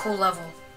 cool level.